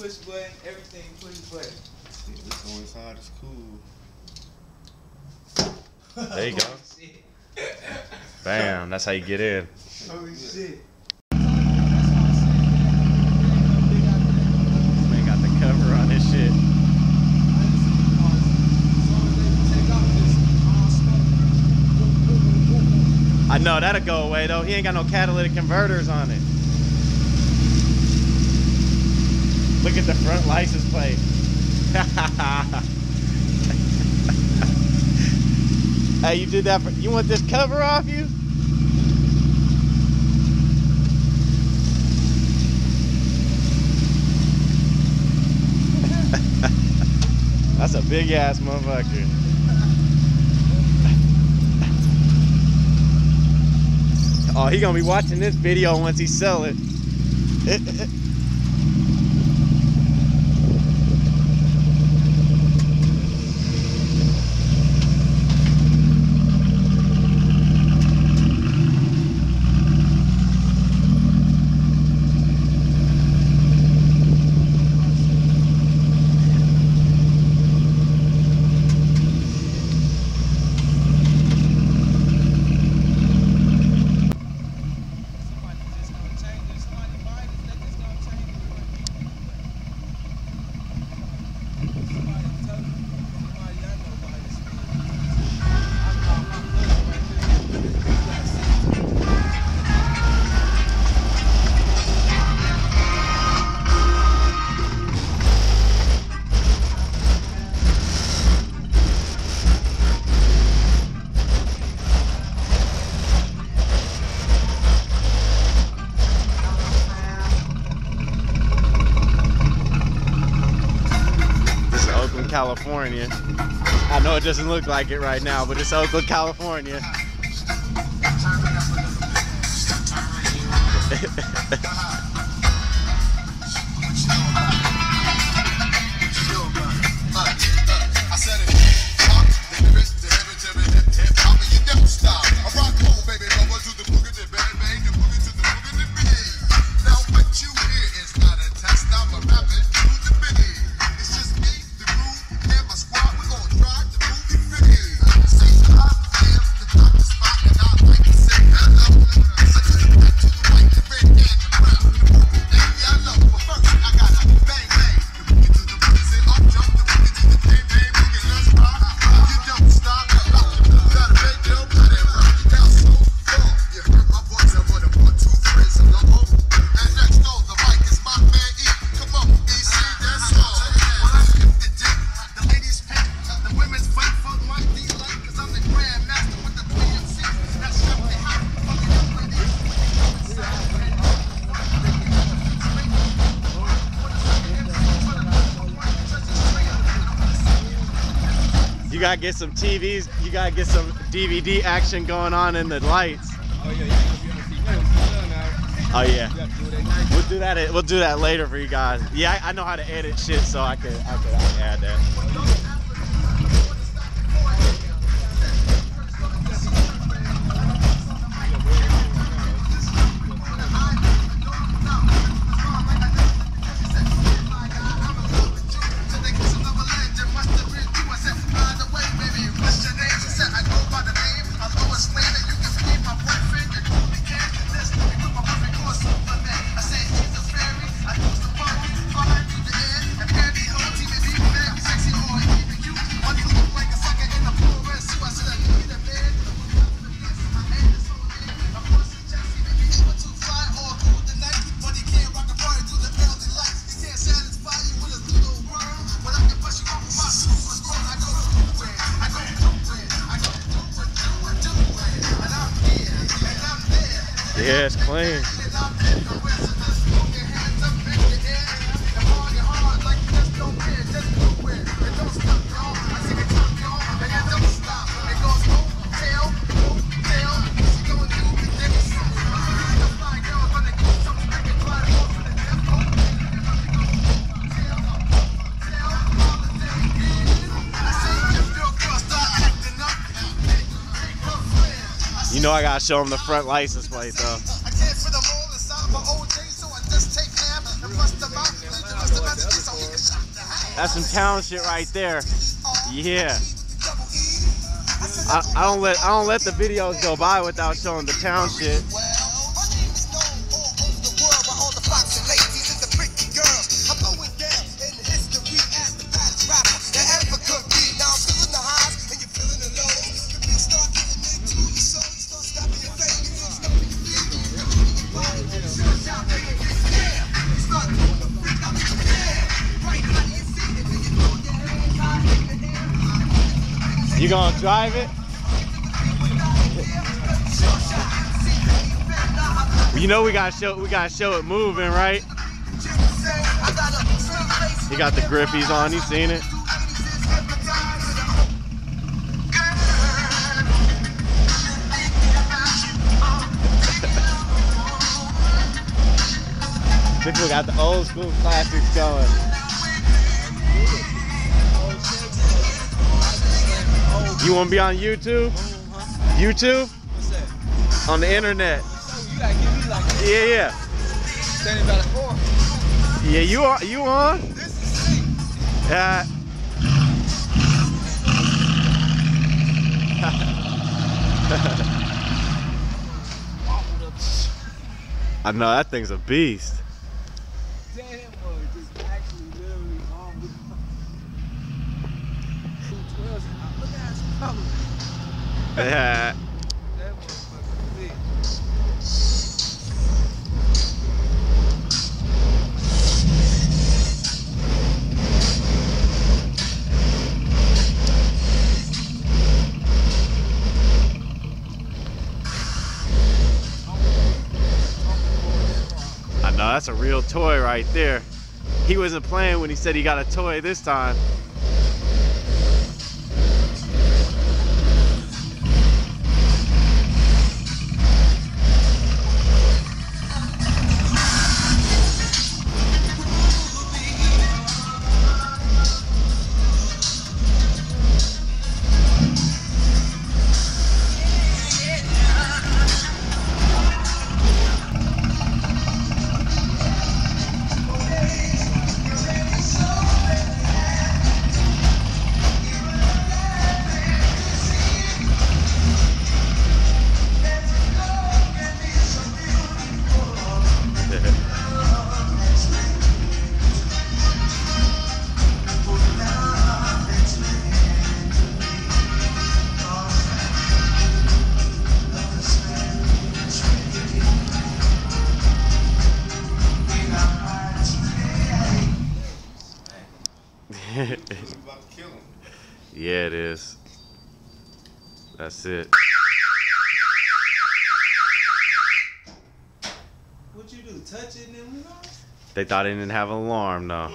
push button, everything push button. Just go inside, it's cool. There you go. Holy. Bam. That's how you get in. Holy shit. Man got the cover on this shit. I know that'll go away though. He ain't got no catalytic converters on it. Look at the front license plate. hey, you did that for you want this cover off you? That's a big ass motherfucker. Oh, he gonna be watching this video once he sell it. California. I know it doesn't look like it right now, but it's Oakland, California. You gotta get some TVs. You gotta get some DVD action going on in the lights. Oh, yeah, you ain't gonna be able to see nothing. now. Oh yeah. You gotta do it at night. We'll do that. We'll do that later for you guys. Yeah, I, I know how to edit shit, so I could I could, I could add that. Yeah, it's clean. You know I gotta show them the front license plate though. I can't fit them all inside my old days, so I just take half and bust them out. And the rest That's some town shit right there. Yeah. I, I don't let I don't let the videos go by without showing the town shit. You gonna drive it? You know we gotta show we gotta show it moving, right? He got the grippies on, you seen it? People got the old school classics going. You wanna be on YouTube? YouTube? On the internet. Yeah, yeah. standing by the car. Yeah, you are you on? This is sick. Yeah. I know that thing's a beast. Damn, boy, just actually literally on the Two twelves. Look at how it's coming. Yeah. That's a real toy right there. He wasn't playing when he said he got a toy this time. yeah, it is. That's it. What you do? Touch it and then we go? They thought it didn't have an alarm though.